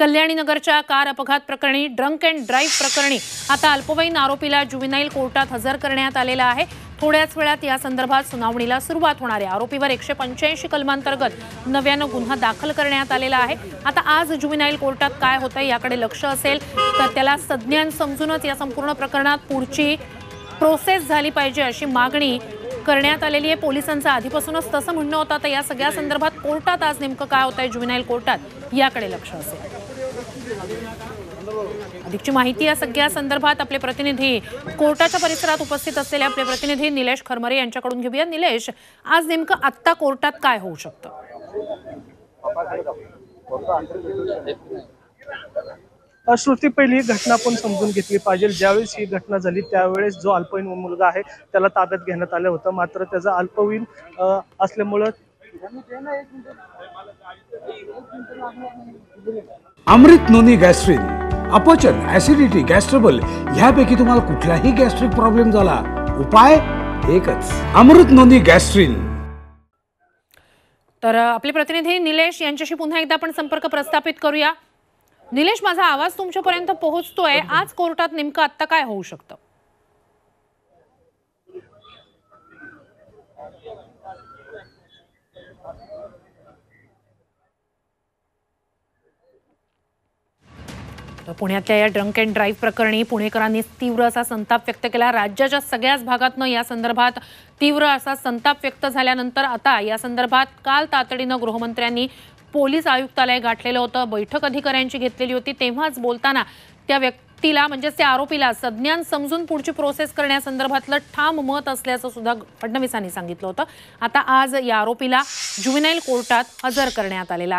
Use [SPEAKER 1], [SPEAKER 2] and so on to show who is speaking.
[SPEAKER 1] कल्याणीनगरच्या car अपघात प्रकरणी drunk and drive प्रकरणी आता अल्पवयीन आरोपीला जुविनाईल कोर्टात हजर करण्यात आलेला आहे. थोड्याच वेळात या संदर्भात सुनावणीला सुरुवात होणार आहे. आरोपीवर एकशे पंच्याऐंशी कलमांतर्गत नव्यानं गुन्हा दाखल करण्यात आलेला आहे. आता आज जुविनाईल कोर्टात काय होतंय याकडे लक्ष असेल तर त्याला संज्ञान समजूनच या संपूर्ण प्रकरणात पुढची प्रोसेस झाली पाहिजे अशी मागणी करण्यात आलेली आहे. पोलिसांचं आधीपासूनच तसं म्हणणं होतं. तर या सगळ्या संदर्भात कोर्टात आज नेमकं काय होत आहे ज्युमिनाईल कोर्टात याकडे लक्ष असेल. अधिकची माहिती या सगळ्या संदर्भात आपले प्रतिनिधी कोर्टाच्या परिसरात उपस्थित असलेले आपले प्रतिनिधी निलेश खरमरे यांच्याकडून घेऊया. निलेश आज नेमकं आत्ता कोर्टात काय होऊ शकतं?
[SPEAKER 2] श्रुती पहिली ही घटना आपण समजून घेतली पाहिजे. ज्यावेळेस ही घटना झाली त्यावेळेस जो अल्पवयीन मुलगा आहे त्याला ताब्यात घेण्यात आलं होतं. मात्र त्याचा अल्पवयीन असल्यामुळं
[SPEAKER 3] अमृत नोनी गॅस्ट्रिन अपचन ऍसिडिटी गॅस्ट्रबल ह्यापैकी तुम्हाला कुठलाही गॅस्ट्रिक प्रॉब्लेम झाला उपाय एकच अमृत नोनी गॅस्ट्रिन.
[SPEAKER 1] तर आपले प्रतिनिधी निलेश यांच्याशी पुन्हा एकदा आपण संपर्क प्रस्थापित करूया. निलेश माझा आवाज तुमच्यापर्यंत पोहोचतोय. आज कोर्टात नेमकं आत्ता काय होऊ शकतं? पुण्यातल्या या ड्रंक अँड ड्राईव्ह प्रकरणी पुणेकरांनी तीव्र असा संताप व्यक्त केला. राज्याच्या सगळ्याच भागातनं या संदर्भात तीव्र असा संताप व्यक्त झाल्यानंतर आता या संदर्भात काल तातडीनं गृहमंत्र्यांनी पोलीस आयुक्तालय गाठलेलं होतं. बैठक अधिकाऱ्यांची घेतलेली होती. तेव्हाच बोलताना त्या व्यक्तीला म्हणजेच त्या आरोपीला संज्ञान समजून पुढची प्रोसेस करण्यासंदर्भातलं ठाम मत असल्याचं सुद्धा फडणवीसांनी सांगितलं होतं. आता आज या आरोपीला जुविनाईल कोर्टात हजर करण्यात आलेला आहे.